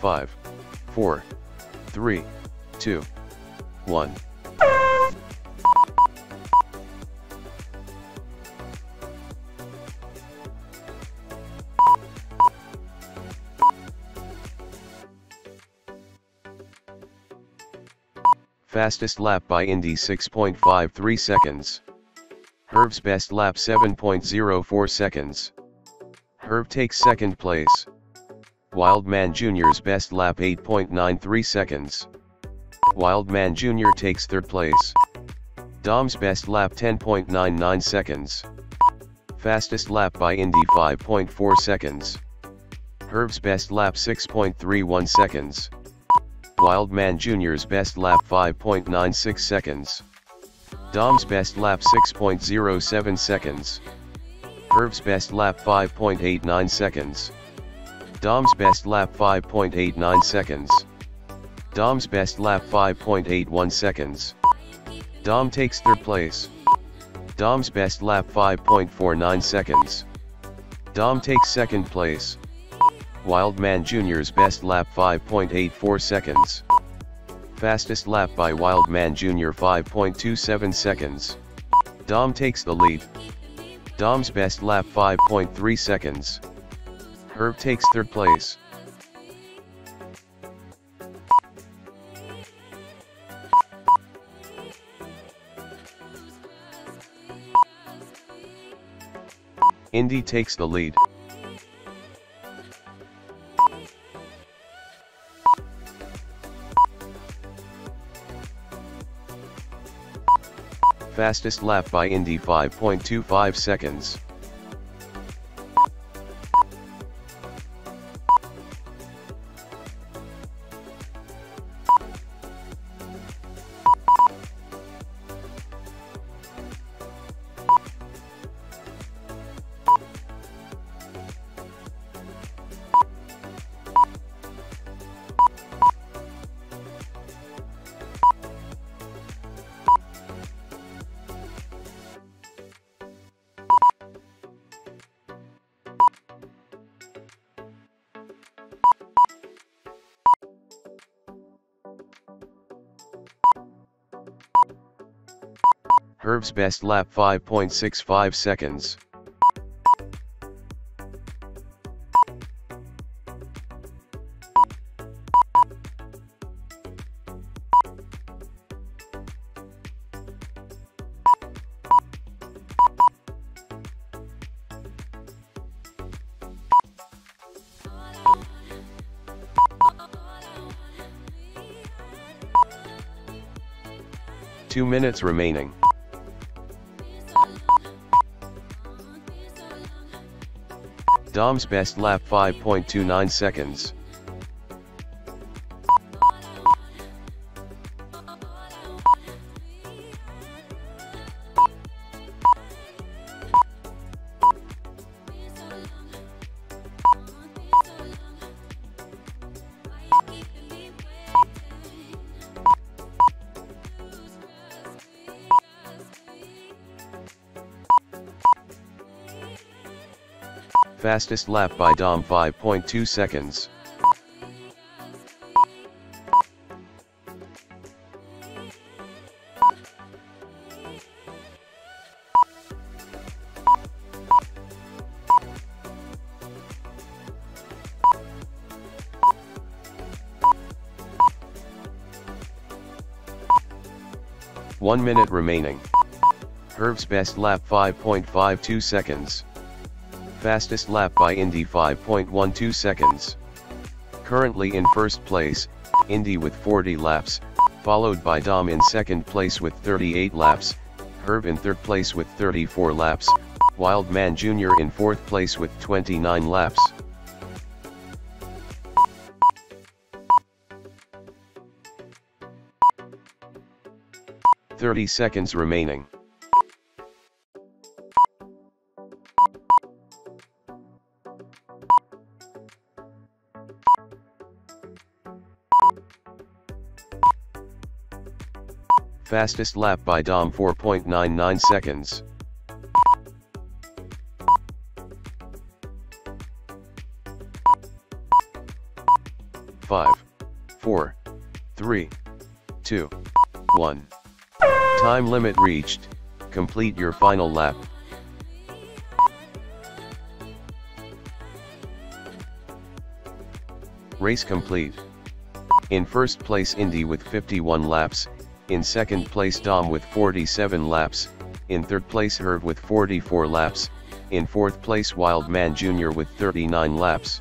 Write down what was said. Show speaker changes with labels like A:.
A: 5, 4, 3, 2, 1. Fastest lap by Indy 6.53 seconds. Herv's best lap 7.04 seconds. Herv takes second place. Wildman Jr.'s best lap 8.93 seconds. Wildman Jr. takes third place. Dom's best lap 10.99 seconds. Fastest lap by Indy 5.4 seconds. Herb's best lap 6.31 seconds. Wildman Jr.'s best lap 5.96 seconds. Dom's best lap 6.07 seconds. Herb's best lap 5.89 seconds. Dom's best lap 5.89 seconds. Dom's best lap 5.81 seconds. Dom takes third place. Dom's best lap 5.49 seconds. Dom takes second place. Wildman Jr.'s best lap 5.84 seconds. Fastest lap by Wildman Jr. 5.27 seconds. Dom takes the lead. Dom's best lap 5.3 seconds. Herv takes third place. Indy takes the lead. Fastest lap by Indy 5.25 seconds. Herv's best lap 5.65 seconds. Two minutes remaining. Dom's best lap 5.29 seconds. Fastest lap by Dom 5.2 seconds. One minute remaining. Herv's best lap 5.52 seconds. Fastest lap by Indy 5.12 seconds. Currently in first place, Indy with 40 laps, followed by Dom in second place with 38 laps, Herv in third place with 34 laps, Wildman Jr. in fourth place with 29 laps. Thirty seconds remaining. Fastest lap by Dom 4.99 seconds. 5, 4, 3, 2, 1. Time limit reached, complete your final lap. Race complete. In first place Indy with 51 laps, in second place Dom with 47 laps, in third place Herb with 44 laps, in fourth place Wildman Jr. with 39 laps.